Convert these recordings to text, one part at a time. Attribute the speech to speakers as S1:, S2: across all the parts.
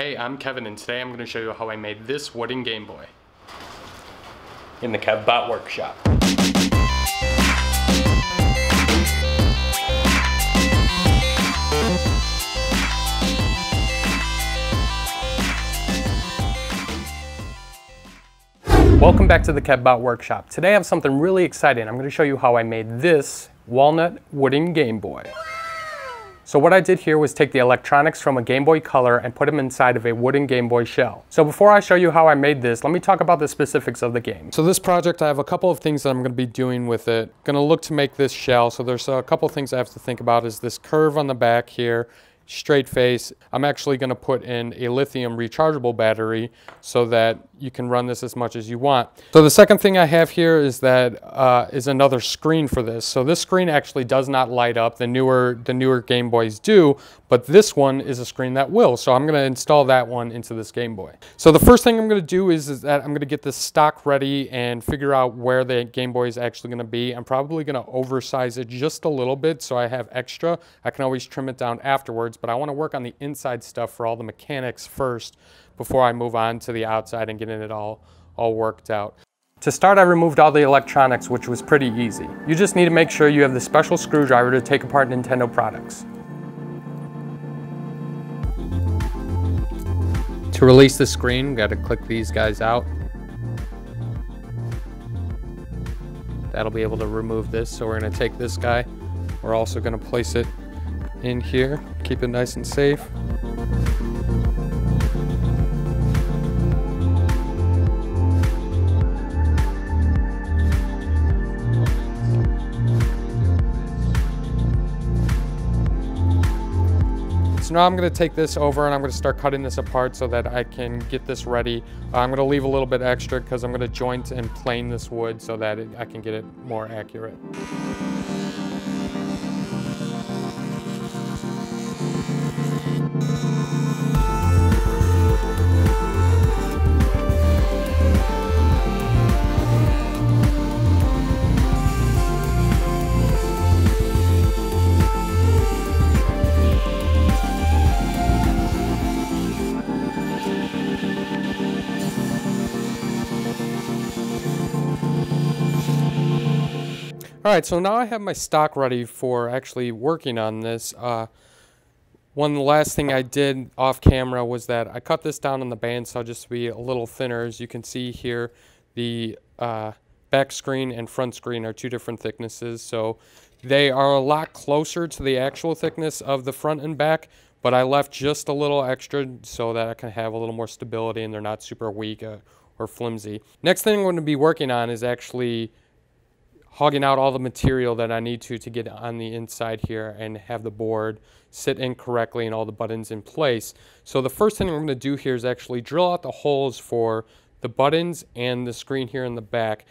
S1: Hey, I'm Kevin and today I'm going to show you how I made this wooden Game Boy in the KevBot workshop. Welcome back to the KevBot workshop. Today I have something really exciting. I'm going to show you how I made this walnut wooden Game Boy. So what I did here was take the electronics from a Game Boy Color and put them inside of a wooden Game Boy shell. So before I show you how I made this, let me talk about the specifics of the game. So this project, I have a couple of things that I'm gonna be doing with it. Gonna look to make this shell. So there's a couple things I have to think about is this curve on the back here straight face. I'm actually going to put in a lithium rechargeable battery so that you can run this as much as you want. So the second thing I have here is that uh, is another screen for this. So this screen actually does not light up. The newer, the newer Game Boys do, but this one is a screen that will. So I'm going to install that one into this Game Boy. So the first thing I'm going to do is, is that I'm going to get this stock ready and figure out where the Game Boy is actually going to be. I'm probably going to oversize it just a little bit so I have extra. I can always trim it down afterwards, but I want to work on the inside stuff for all the mechanics first before I move on to the outside and getting it all, all worked out. To start, I removed all the electronics, which was pretty easy. You just need to make sure you have the special screwdriver to take apart Nintendo products. To release the screen, we got to click these guys out. That'll be able to remove this, so we're to take this guy. We're also to place it in here, keep it nice and safe. So now I'm going to take this over and I'm going to start cutting this apart so that I can get this ready. Uh, I'm going to leave a little bit extra because I'm going to joint and plane this wood so that it, I can get it more accurate. All right, so now I have my stock ready for actually working on this. Uh, one last thing I did off camera was that I cut this down on the bandsaw just to be a little thinner. As you can see here, the uh, back screen and front screen are two different thicknesses. So they are a lot closer to the actual thickness of the front and back, but I left just a little extra so that I can have a little more stability and they're not super weak uh, or flimsy. Next thing I'm going to be working on is actually hogging out all the material that I need to to get on the inside here and have the board sit in correctly and all the buttons in place. So the first thing I'm going to do here is actually drill out the holes for the buttons and the screen here in the back.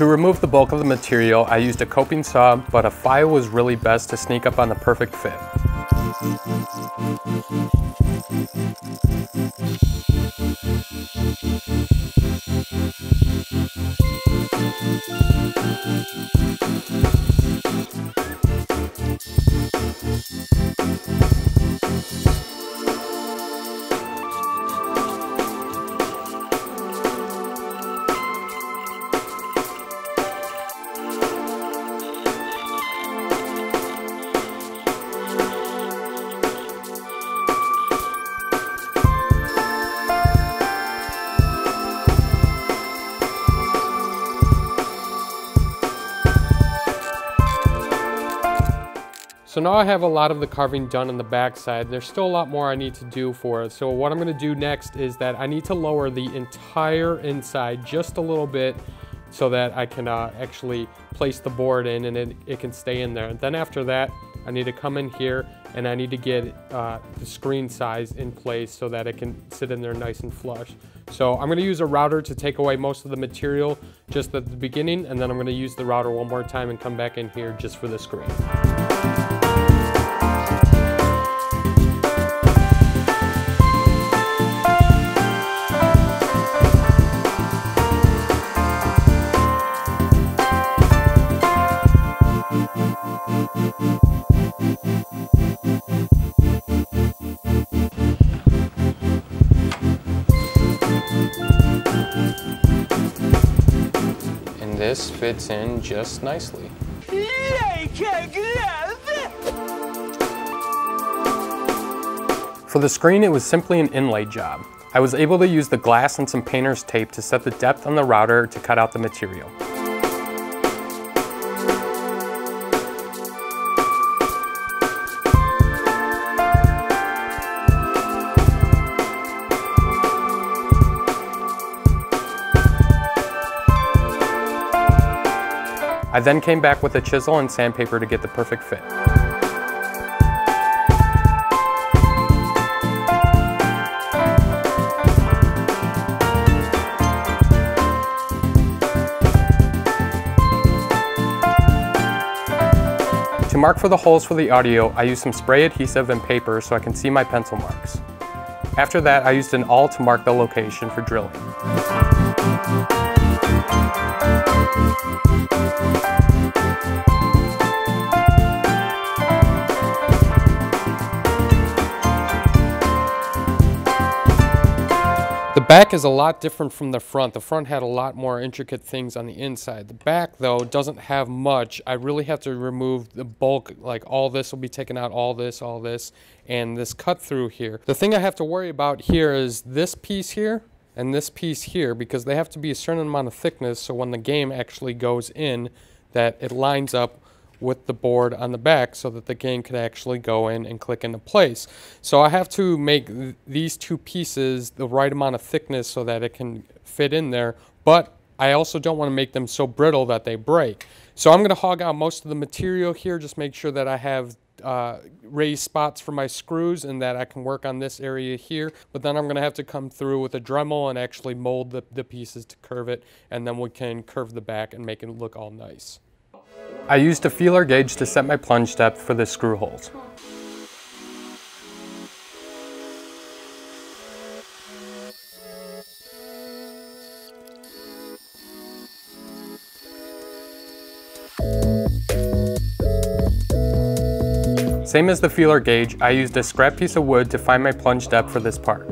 S1: To remove the bulk of the material, I used a coping saw, but a file was really best to sneak up on the perfect fit. So now I have a lot of the carving done on the back side. There's still a lot more I need to do for it. So what I'm gonna do next is that I need to lower the entire inside just a little bit so that I can uh, actually place the board in and it, it can stay in there. And then after that, I need to come in here and I need to get uh, the screen size in place so that it can sit in there nice and flush. So I'm gonna use a router to take away most of the material just at the beginning, and then I'm gonna use the router one more time and come back in here just for the screen. This fits in just nicely. For the screen, it was simply an inlay job. I was able to use the glass and some painter's tape to set the depth on the router to cut out the material. I then came back with a chisel and sandpaper to get the perfect fit. To mark for the holes for the audio, I used some spray adhesive and paper so I can see my pencil marks. After that, I used an awl to mark the location for drilling. The back is a lot different from the front. The front had a lot more intricate things on the inside. The back, though, doesn't have much. I really have to remove the bulk, like all this will be taken out, all this, all this, and this cut through here. The thing I have to worry about here is this piece here and this piece here because they have to be a certain amount of thickness so when the game actually goes in that it lines up with the board on the back so that the game could actually go in and click into place. So I have to make th these two pieces the right amount of thickness so that it can fit in there, but I also don't want to make them so brittle that they break. So I'm going to hog out most of the material here, just make sure that I have uh, raised spots for my screws and that I can work on this area here. But then I'm going to have to come through with a Dremel and actually mold the, the pieces to curve it. And then we can curve the back and make it look all nice. I used a feeler gauge to set my plunge depth for the screw holes. Same as the feeler gauge, I used a scrap piece of wood to find my plunge depth for this part.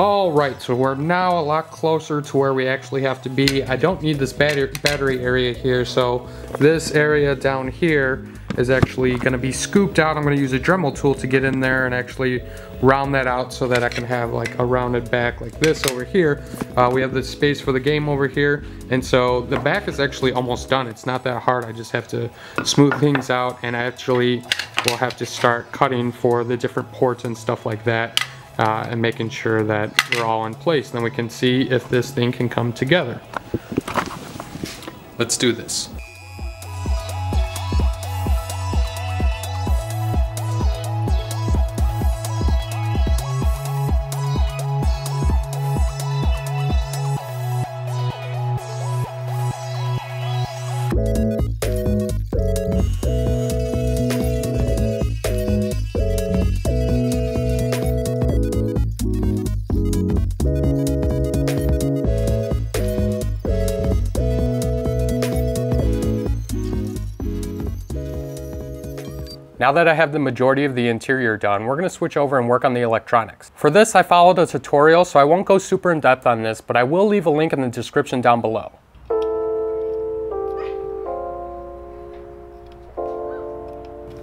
S1: All right, so we're now a lot closer to where we actually have to be. I don't need this battery area here, so this area down here is actually gonna be scooped out. I'm gonna use a Dremel tool to get in there and actually round that out so that I can have like a rounded back like this over here. Uh, we have the space for the game over here. And so the back is actually almost done. It's not that hard. I just have to smooth things out and I actually will have to start cutting for the different ports and stuff like that uh, and making sure that they're all in place. Then we can see if this thing can come together. Let's do this. Now that I have the majority of the interior done, we're gonna switch over and work on the electronics. For this, I followed a tutorial, so I won't go super in depth on this, but I will leave a link in the description down below.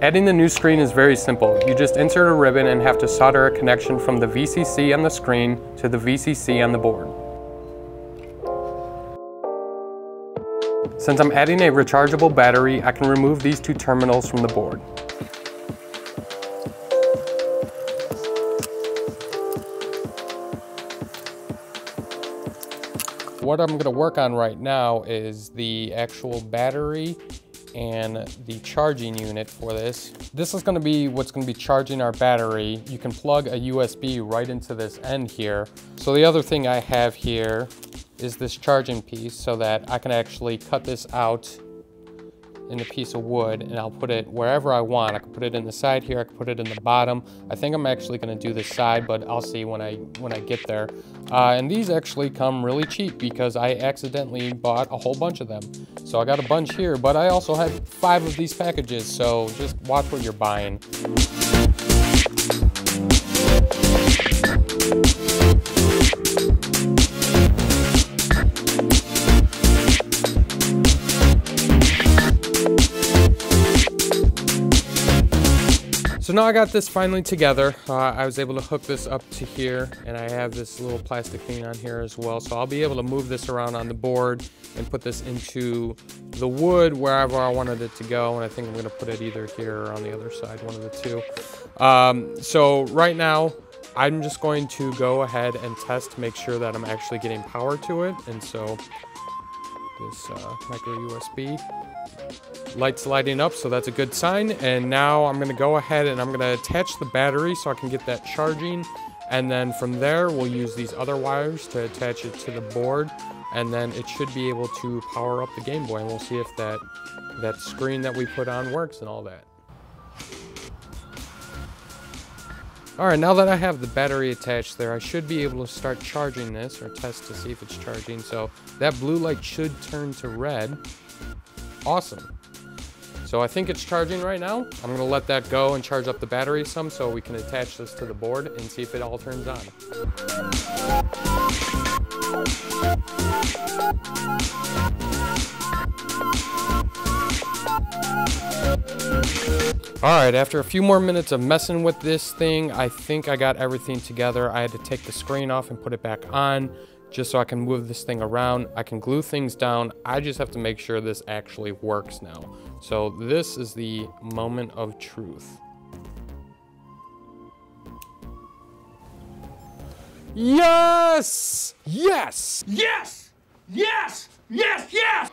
S1: Adding the new screen is very simple. You just insert a ribbon and have to solder a connection from the VCC on the screen to the VCC on the board. Since I'm adding a rechargeable battery, I can remove these two terminals from the board. What I'm gonna work on right now is the actual battery and the charging unit for this. This is gonna be what's gonna be charging our battery. You can plug a USB right into this end here. So the other thing I have here is this charging piece so that I can actually cut this out in a piece of wood and I'll put it wherever I want. I can put it in the side here, I can put it in the bottom. I think I'm actually gonna do the side, but I'll see when I when I get there. Uh, and these actually come really cheap because I accidentally bought a whole bunch of them. So I got a bunch here, but I also had five of these packages, so just watch what you're buying. So now I got this finally together. Uh, I was able to hook this up to here and I have this little plastic thing on here as well. So I'll be able to move this around on the board and put this into the wood wherever I wanted it to go. And I think I'm gonna put it either here or on the other side, one of the two. Um, so right now, I'm just going to go ahead and test to make sure that I'm actually getting power to it. And so this uh, micro USB Light's lighting up, so that's a good sign. And now I'm gonna go ahead and I'm gonna attach the battery so I can get that charging. And then from there, we'll use these other wires to attach it to the board. And then it should be able to power up the Game Boy. And we'll see if that, that screen that we put on works and all that. All right, now that I have the battery attached there, I should be able to start charging this or test to see if it's charging. So that blue light should turn to red. Awesome. So I think it's charging right now. I'm gonna let that go and charge up the battery some so we can attach this to the board and see if it all turns on. All right, after a few more minutes of messing with this thing, I think I got everything together. I had to take the screen off and put it back on just so I can move this thing around. I can glue things down. I just have to make sure this actually works now. So this is the moment of truth. Yes! Yes!
S2: Yes! Yes! Yes! Yes!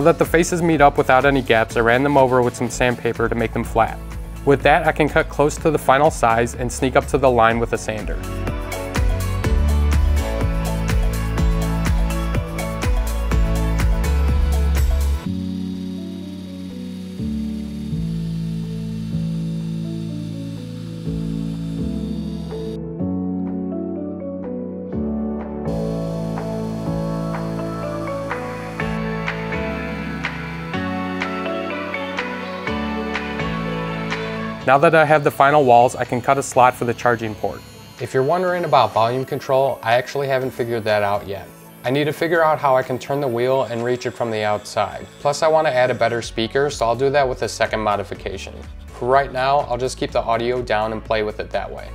S1: So that the faces meet up without any gaps, I ran them over with some sandpaper to make them flat. With that, I can cut close to the final size and sneak up to the line with a sander. Now that I have the final walls, I can cut a slot for the charging port. If you're wondering about volume control, I actually haven't figured that out yet. I need to figure out how I can turn the wheel and reach it from the outside. Plus I want to add a better speaker, so I'll do that with a second modification. For right now, I'll just keep the audio down and play with it that way.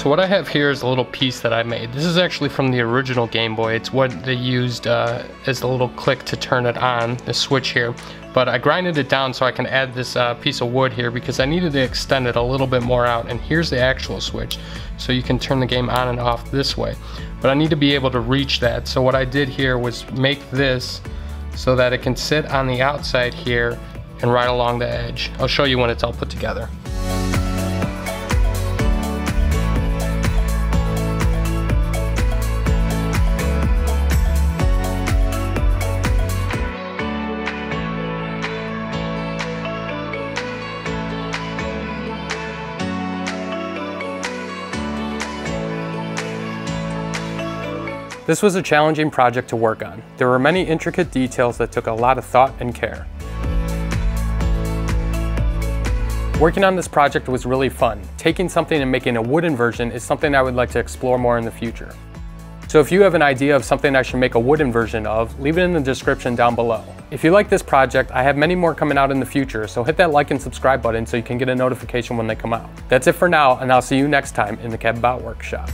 S1: So what I have here is a little piece that I made. This is actually from the original Game Boy. It's what they used uh, as the little click to turn it on, the switch here. But I grinded it down so I can add this uh, piece of wood here because I needed to extend it a little bit more out. And here's the actual switch. So you can turn the game on and off this way. But I need to be able to reach that. So what I did here was make this so that it can sit on the outside here and right along the edge. I'll show you when it's all put together. This was a challenging project to work on. There were many intricate details that took a lot of thought and care. Working on this project was really fun. Taking something and making a wooden version is something I would like to explore more in the future. So if you have an idea of something I should make a wooden version of, leave it in the description down below. If you like this project, I have many more coming out in the future, so hit that like and subscribe button so you can get a notification when they come out. That's it for now, and I'll see you next time in the KevBot Workshop.